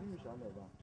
绿小美吧。